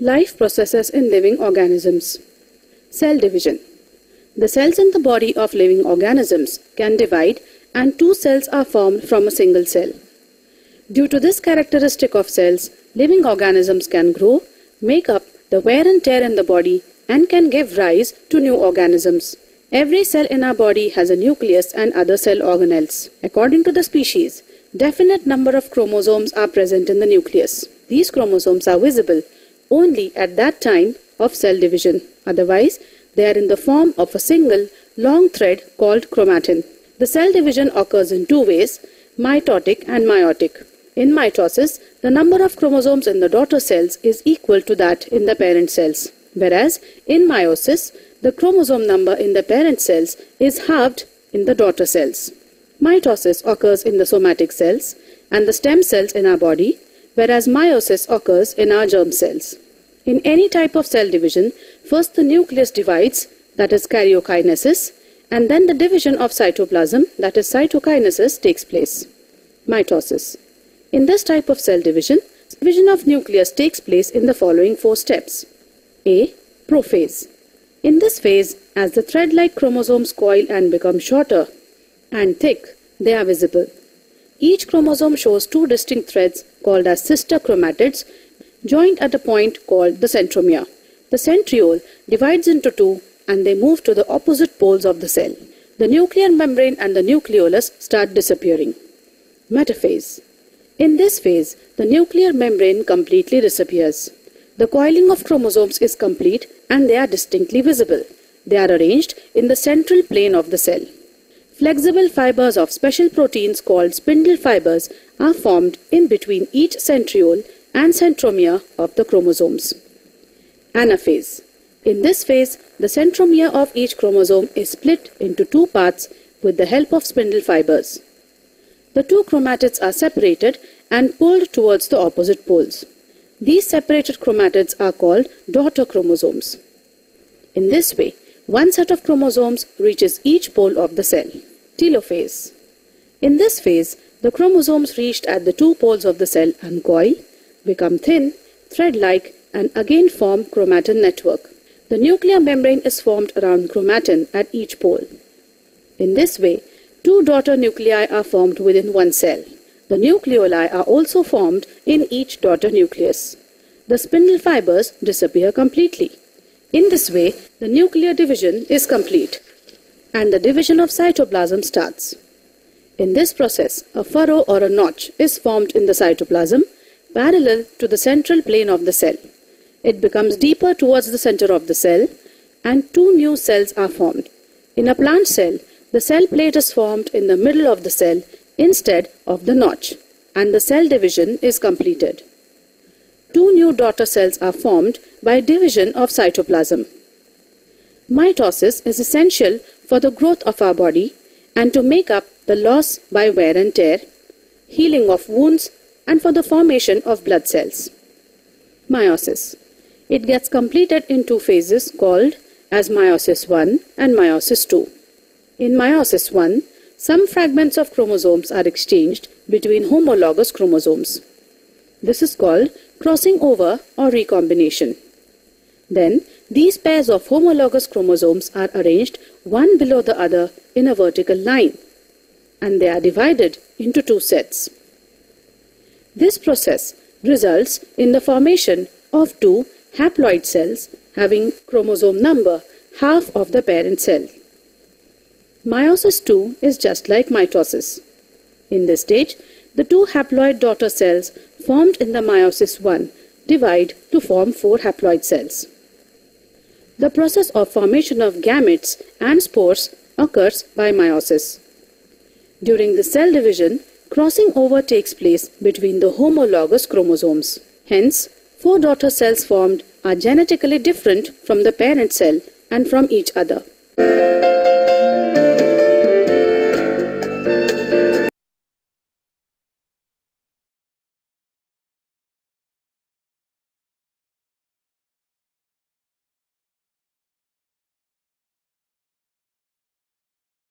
Life processes in living organisms. Cell division. The cells in the body of living organisms can divide and two cells are formed from a single cell. Due to this characteristic of cells, living organisms can grow, make up the wear and tear in the body and can give rise to new organisms. Every cell in our body has a nucleus and other cell organelles. According to the species, definite number of chromosomes are present in the nucleus. These chromosomes are visible only at that time of cell division. Otherwise, they are in the form of a single long thread called chromatin. The cell division occurs in two ways, mitotic and meiotic. In mitosis, the number of chromosomes in the daughter cells is equal to that in the parent cells, whereas in meiosis, the chromosome number in the parent cells is halved in the daughter cells. Mitosis occurs in the somatic cells and the stem cells in our body, whereas meiosis occurs in our germ cells. In any type of cell division, first the nucleus divides, that is karyokinesis, and then the division of cytoplasm, that is cytokinesis, takes place. Mitosis. In this type of cell division, division of nucleus takes place in the following four steps. A. Prophase. In this phase, as the thread-like chromosomes coil and become shorter and thick, they are visible. Each chromosome shows two distinct threads called as sister chromatids joined at a point called the centromere. The centriole divides into two and they move to the opposite poles of the cell. The nuclear membrane and the nucleolus start disappearing. Metaphase. In this phase, the nuclear membrane completely disappears. The coiling of chromosomes is complete and they are distinctly visible. They are arranged in the central plane of the cell. Flexible fibers of special proteins called spindle fibers are formed in between each centriole and centromere of the chromosomes. Anaphase. In this phase, the centromere of each chromosome is split into two parts with the help of spindle fibers. The two chromatids are separated and pulled towards the opposite poles. These separated chromatids are called daughter chromosomes. In this way, one set of chromosomes reaches each pole of the cell. Telophase. In this phase, the chromosomes reached at the two poles of the cell uncoil, become thin, thread-like and again form chromatin network. The nuclear membrane is formed around chromatin at each pole. In this way, two daughter nuclei are formed within one cell. The nucleoli are also formed in each daughter nucleus. The spindle fibers disappear completely. In this way, the nuclear division is complete and the division of cytoplasm starts. In this process, a furrow or a notch is formed in the cytoplasm parallel to the central plane of the cell. It becomes deeper towards the center of the cell and two new cells are formed. In a plant cell, the cell plate is formed in the middle of the cell instead of the notch and the cell division is completed. Two new daughter cells are formed by division of cytoplasm. Mitosis is essential for the growth of our body and to make up the loss by wear and tear, healing of wounds and for the formation of blood cells. Meiosis. It gets completed in two phases called as meiosis 1 and meiosis 2. In meiosis 1, some fragments of chromosomes are exchanged between homologous chromosomes. This is called crossing over or recombination. Then, these pairs of homologous chromosomes are arranged one below the other in a vertical line and they are divided into two sets. This process results in the formation of two haploid cells having chromosome number half of the parent cell. Meiosis II is just like mitosis. In this stage, the two haploid daughter cells formed in the meiosis I divide to form four haploid cells. The process of formation of gametes and spores occurs by meiosis. During the cell division, crossing over takes place between the homologous chromosomes. Hence, four daughter cells formed are genetically different from the parent cell and from each other.